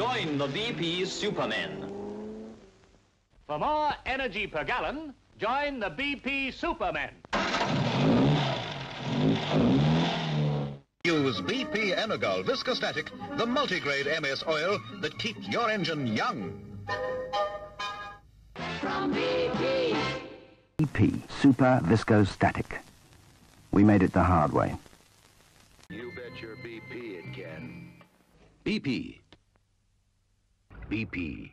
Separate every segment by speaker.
Speaker 1: Join the BP Supermen.
Speaker 2: For more energy per gallon, join the BP Supermen.
Speaker 3: Use BP Energol Viscostatic, the multigrade MS oil that keeps your engine young.
Speaker 4: From BP.
Speaker 5: BP Super Viscostatic. We made it the hard way.
Speaker 6: You bet your BP it can.
Speaker 7: BP. BP.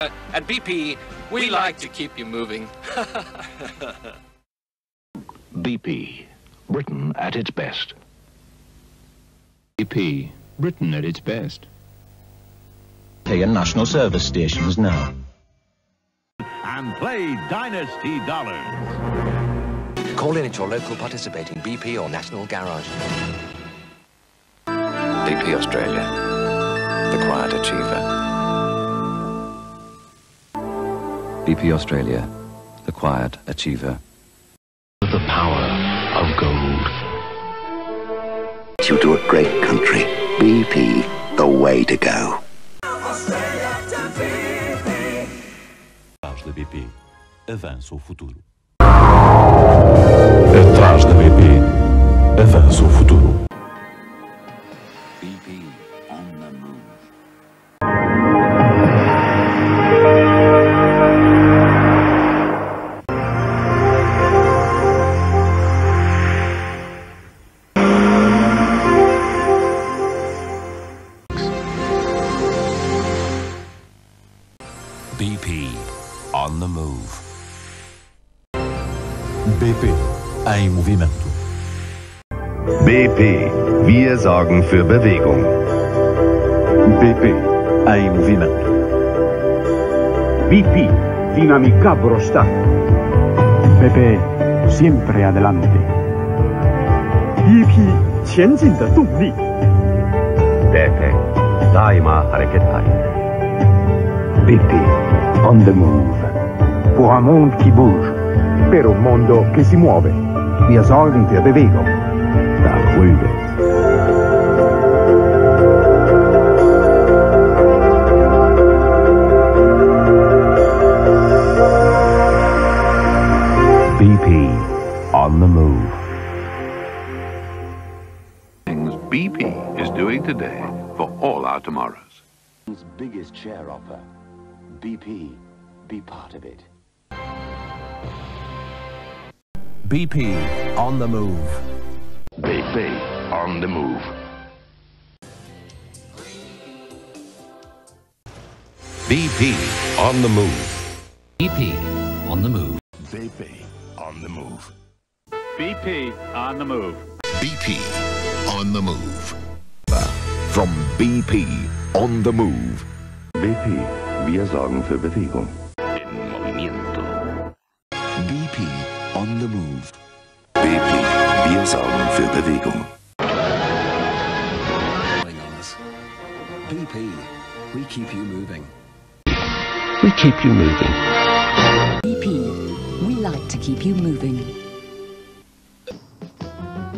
Speaker 8: Uh, at BP, we, we like to keep you moving.
Speaker 7: BP. Britain at its best.
Speaker 9: BP. Britain at its best.
Speaker 10: Pay a national service stations now.
Speaker 11: And play Dynasty Dollars.
Speaker 12: Call in at your local participating BP or National Garage.
Speaker 13: BP Australia. The Quiet Achiever.
Speaker 14: BP Australia. The Quiet Achiever.
Speaker 7: The power of gold.
Speaker 15: You do a great country. BP, the way to go.
Speaker 16: Atrás da BP, avança o futuro.
Speaker 17: Atrás da BP, avança o futuro.
Speaker 18: move.
Speaker 16: BP
Speaker 17: em movimento.
Speaker 19: BP, wir sorgen für Bewegung.
Speaker 17: BP em movimento.
Speaker 20: BP, dinámica brostá.
Speaker 21: BP, siempre adelante.
Speaker 22: BP, 前进的动力。
Speaker 19: BP, daima harekethain.
Speaker 21: BP, on the move.
Speaker 20: Pour un monde qui bouge. Per un mondo che si muove. Wir sorgen für Bewegung.
Speaker 21: Darüber.
Speaker 17: BP on the move.
Speaker 23: Things BP is doing today for all our tomorrows.
Speaker 24: Biggest share offer. BP. Be part of it.
Speaker 16: BP on the move.
Speaker 7: BP on the move.
Speaker 25: BP on the move.
Speaker 14: BP on the move.
Speaker 23: BP on the move.
Speaker 2: BP on the move.
Speaker 25: BP on the move.
Speaker 26: From BP on the move.
Speaker 19: BP, wir sorgen für Bewegung.
Speaker 7: En movimiento.
Speaker 25: BP the move.
Speaker 19: BP, wir sorgen für Bewegung.
Speaker 12: BP, we keep you moving.
Speaker 14: We keep you moving.
Speaker 27: BP, we like to keep you moving.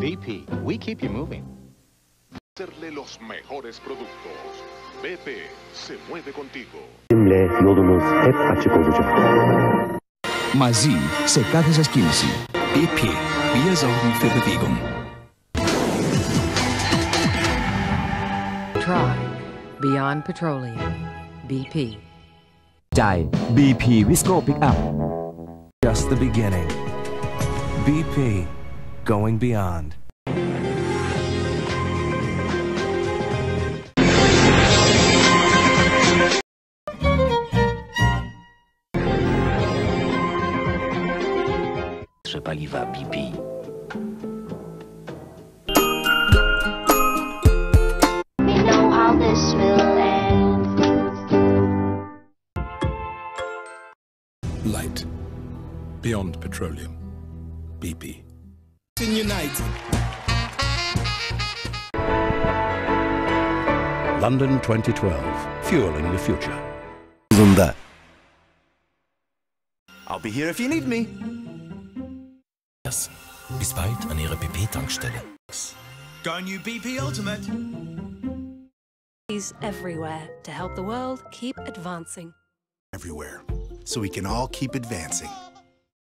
Speaker 28: BP, we keep you moving.
Speaker 29: Hacerle los mejores productos. BP se mueve contigo.
Speaker 30: Benimle yolunuz hep açık olacak.
Speaker 31: Μαζί σε κάθε σας κίνηση. BP, wir sorgen für Bewegung.
Speaker 32: Try Beyond Petroleum. BP.
Speaker 33: ใจ BP Visco Pickup
Speaker 34: Just the beginning. BP, going beyond.
Speaker 7: Paliwa BP.
Speaker 4: We know how this will end.
Speaker 17: Light. Beyond petroleum. BP.
Speaker 35: United.
Speaker 16: London 2012. Fueling the future.
Speaker 35: Zunda.
Speaker 36: I'll be here if you need me.
Speaker 37: Bis bald an Ihrer BP-Tankstelle.
Speaker 36: Go new BP Ultimate.
Speaker 38: BP's everywhere to help the world keep advancing.
Speaker 39: Everywhere, so we can all keep advancing.